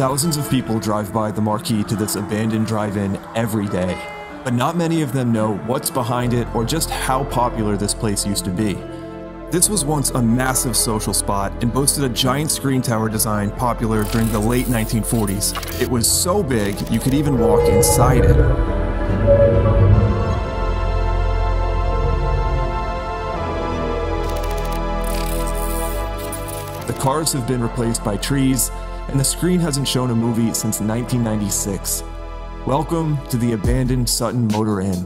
Thousands of people drive by the marquee to this abandoned drive in every day, but not many of them know what's behind it or just how popular this place used to be. This was once a massive social spot and boasted a giant screen tower design popular during the late 1940s. It was so big you could even walk inside it. The cars have been replaced by trees, and the screen hasn't shown a movie since 1996. Welcome to the abandoned Sutton Motor In.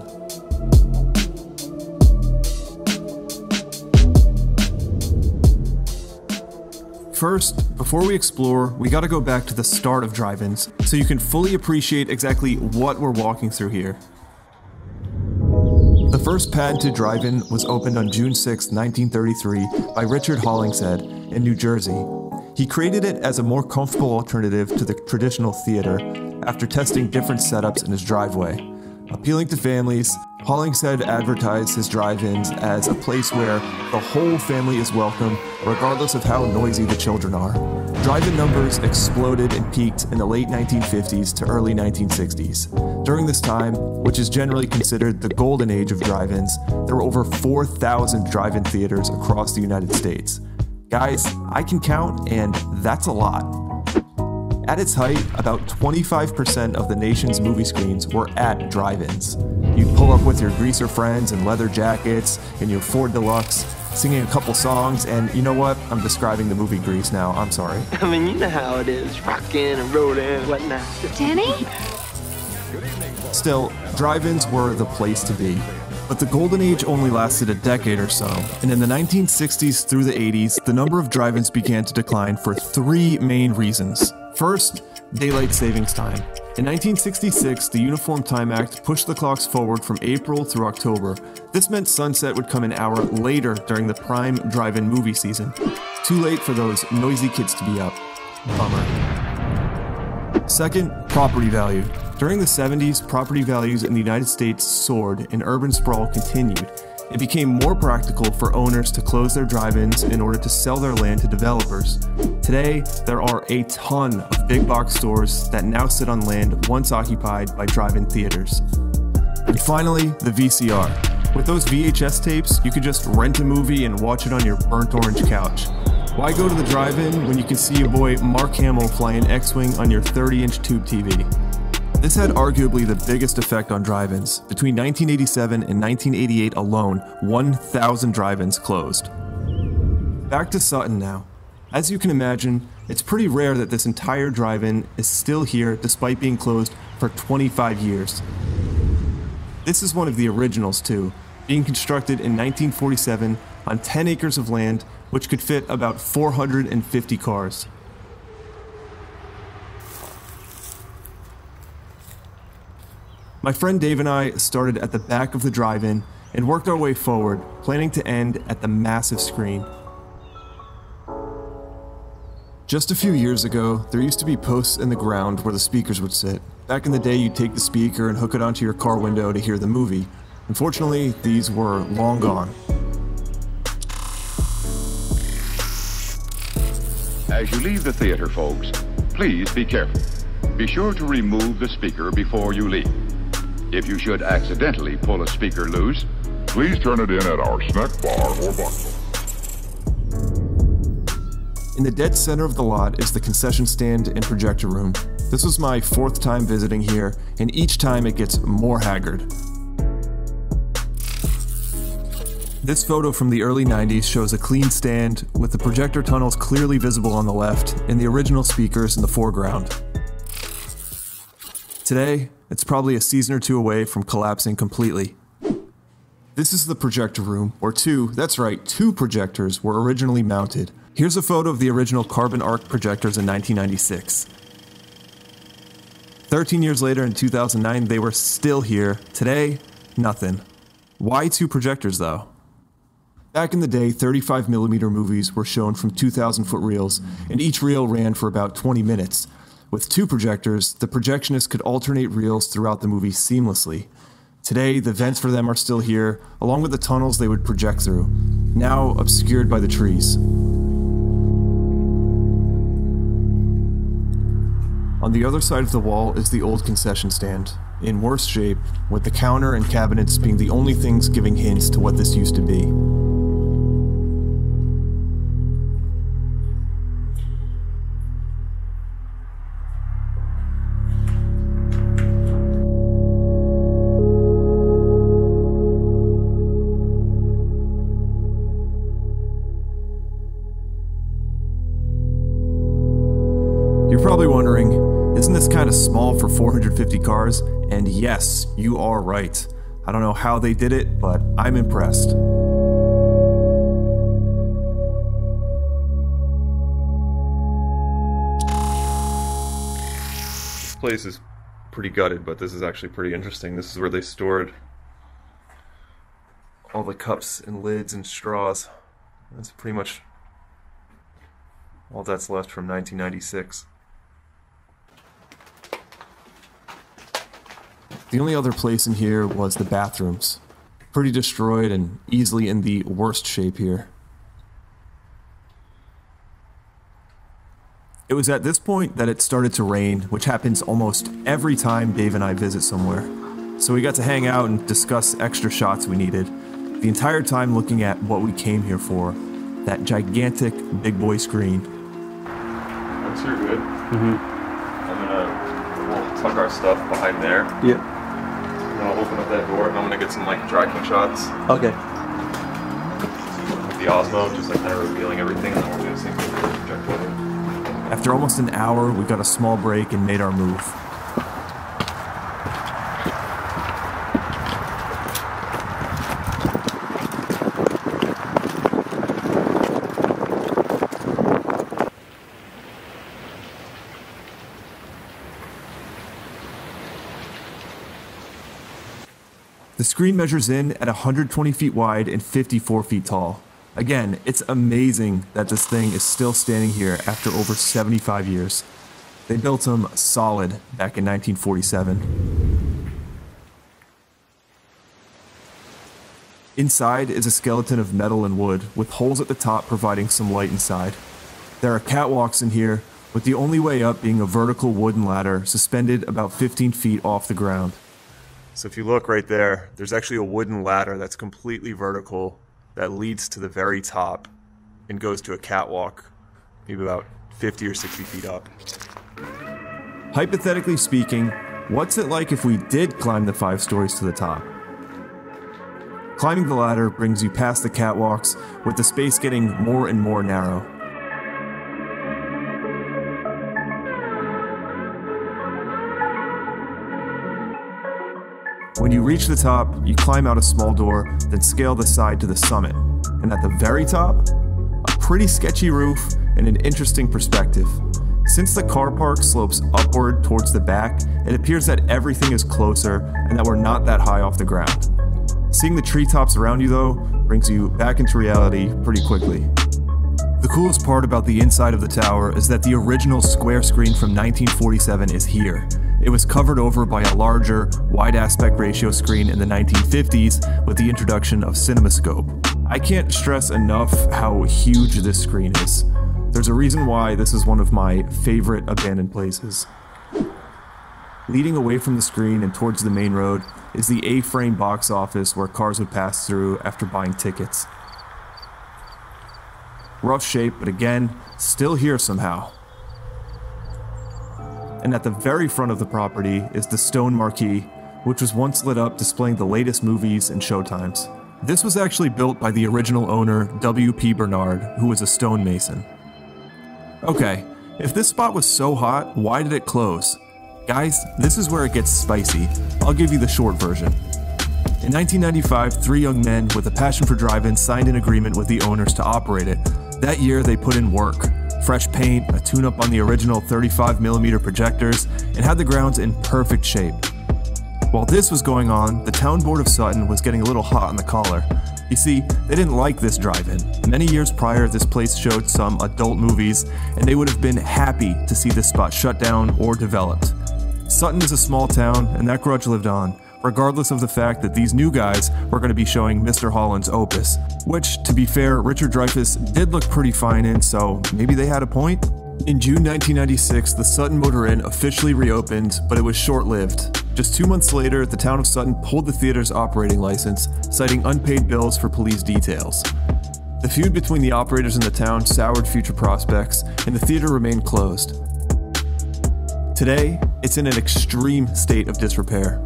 First, before we explore, we gotta go back to the start of drive ins so you can fully appreciate exactly what we're walking through here. The first patented drive in was opened on June 6, 1933, by Richard Hollingshead in New Jersey. He created it as a more comfortable alternative to the traditional theater after testing different setups in his driveway. Appealing to families, Hollingshead advertised his drive-ins as a place where the whole family is welcome, regardless of how noisy the children are. Drive-in numbers exploded and peaked in the late 1950s to early 1960s. During this time, which is generally considered the golden age of drive-ins, there were over 4,000 drive-in theaters across the United States. Guys, I can count, and that's a lot. At its height, about 25% of the nation's movie screens were at drive ins. You'd pull up with your greaser friends in leather jackets in your Ford Deluxe, singing a couple songs, and you know what? I'm describing the movie Grease now. I'm sorry. I mean, you know how it is rocking and rolling and whatnot. Danny? Still, drive ins were the place to be. But the golden age only lasted a decade or so, and in the 1960s through the 80s, the number of drive ins began to decline for three main reasons. First, daylight savings time. In 1966, the Uniform Time Act pushed the clocks forward from April through October. This meant sunset would come an hour later during the prime drive in movie season. Too late for those noisy kids to be up. Bummer. Second, property value. During the 70s, property values in the United States soared and urban sprawl continued. It became more practical for owners to close their drive ins in order to sell their land to developers. Today, there are a ton of big box stores that now sit on land once occupied by drive in theaters. And finally, the VCR. With those VHS tapes, you could just rent a movie and watch it on your burnt orange couch. Why go to the drive in when you can see your boy Mark Hamill fly an X Wing on your 30 inch tube TV? This had arguably the biggest effect on drive ins. Between 1987 and 1988 alone, 1,000 drive ins closed. Back to Sutton now. As you can imagine, it's pretty rare that this entire drive in is still here despite being closed for 25 years. This is one of the originals, too, being constructed in 1947 on 10 acres of land, which could fit about 450 cars. My friend Dave and I started at the back of the drive in and worked our way forward, planning to end at the massive screen. Just a few years ago, there used to be posts in the ground where the speakers would sit. Back in the day, you'd take the speaker and hook it onto your car window to hear the movie. Unfortunately, these were long gone. As you leave the theater, folks, please be careful. Be sure to remove the speaker before you leave. If you should accidentally pull a speaker loose, please turn it in at our snack bar or bundle. In the dead center of the lot is the concession stand and projector room. This was my fourth time visiting here, and each time it gets more haggard. This photo from the early 90s shows a clean stand with the projector tunnels clearly visible on the left and the original speakers in the foreground. Today, it's probably a season or two away from collapsing completely. This is the projector room, or two, that's right, two projectors were originally mounted. Here's a photo of the original carbon arc projectors in 1996. 13 years later in 2009, they were still here. Today, nothing. Why two projectors though? Back in the day, 35mm movies were shown from 2,000 foot reels, and each reel ran for about 20 minutes. With two projectors, the projectionist could alternate reels throughout the movie seamlessly. Today, the vents for them are still here, along with the tunnels they would project through, now obscured by the trees. On the other side of the wall is the old concession stand, in worse shape, with the counter and cabinets being the only things giving hints to what this used to be. For 450 cars? And yes, you are right. I don't know how they did it, but I'm impressed. This place is pretty gutted, but this is actually pretty interesting. This is where they stored all the cups and lids and straws. That's pretty much all that's left from 1996. The only other place in here was the bathrooms. Pretty destroyed and easily in the worst shape here. It was at this point that it started to rain, which happens almost every time Dave and I visit somewhere. So we got to hang out and discuss extra shots we needed, the entire time looking at what we came here for that gigantic big boy screen. Once you're good, mm-hmm. I'm gonna we'll tuck our stuff behind there. Yeah. And then I'll open up that door and I'm gonna get some like tracking shots Okay. with the Osmo, just like kind of revealing everything, and then we'll do the same thing with the projector. After almost an hour, we got a small break and made our move. The screen measures in at 120 feet wide and 54 feet tall. Again, it's amazing that this thing is still standing here after over 75 years. They built them solid back in 1947. Inside is a skeleton of metal and wood, with holes at the top providing some light inside. There are catwalks in here, with the only way up being a vertical wooden ladder suspended about 15 feet off the ground. So if you look right there, there's actually a wooden ladder that's completely vertical that leads to the very top and goes to a catwalk, maybe about 50 or 60 feet up. Hypothetically speaking, what's it like if we did climb the five stories to the top? Climbing the ladder brings you past the catwalks, with the space getting more and more narrow. You reach the top, you climb out a small door, then scale the side to the summit. And at the very top, a pretty sketchy roof and an interesting perspective. Since the car park slopes upward towards the back, it appears that everything is closer and that we're not that high off the ground. Seeing the treetops around you, though, brings you back into reality pretty quickly. The coolest part about the inside of the tower is that the original square screen from 1947 is here. It was covered over by a larger, wide aspect ratio screen in the 1950s with the introduction of CinemaScope. I can't stress enough how huge this screen is. There's a reason why this is one of my favorite abandoned places. Leading away from the screen and towards the main road is the A-frame box office where cars would pass through after buying tickets. Rough shape, but again, still here somehow. And at the very front of the property is the stone marquee, which was once lit up displaying the latest movies and showtimes. This was actually built by the original owner, W.P. Bernard, who was a stonemason. Okay, if this spot was so hot, why did it close? Guys, this is where it gets spicy. I'll give you the short version. In 1995, three young men with a passion for driving signed an agreement with the owners to operate it. That year, they put in work fresh paint, a tune up on the original 35mm projectors, and had the grounds in perfect shape. While this was going on, the town board of Sutton was getting a little hot on the collar. You see, they didn't like this drive in. Many years prior, this place showed some adult movies, and they would have been happy to see this spot shut down or developed. Sutton is a small town, and that grudge lived on, regardless of the fact that these new guys were going to be showing Mr. Holland's opus, which, to be fair, Richard Dreyfuss did look pretty fine in, so maybe they had a point? In June 1996, the Sutton Motor In officially reopened, but it was short lived. Just two months later, the town of Sutton pulled the theater's operating license, citing unpaid bills for police details. The feud between the operators and the town soured future prospects, and the theater remained closed. Today, it's in an extreme state of disrepair.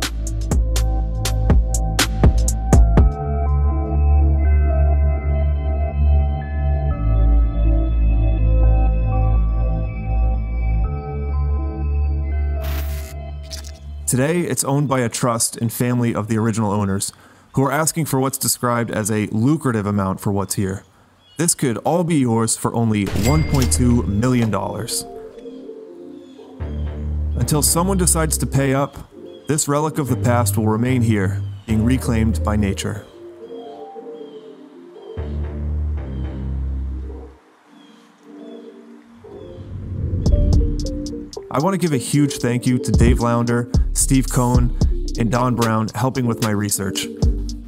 Today, it's owned by a trust and family of the original owners, who are asking for what's described as a lucrative amount for what's here. This could all be yours for only $1.2 million. Until someone decides to pay up, this relic of the past will remain here, being reclaimed by nature. I want to give a huge thank you to Dave Lounder, Steve Coan, and Don Brown helping with my research.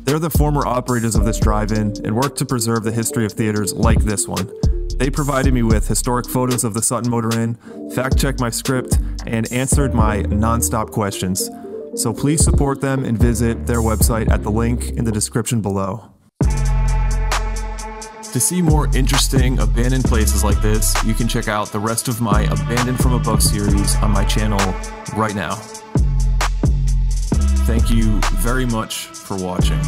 They're the former operators of this drive in and work to preserve the history of theaters like this one. They provided me with historic photos of the Sutton Motor In, fact checked my script, and answered my non-stop questions. So please support them and visit their website at the link in the description below. To see more interesting abandoned places like this, you can check out the rest of my Abandoned from Above series on my channel right now. Thank you very much for watching.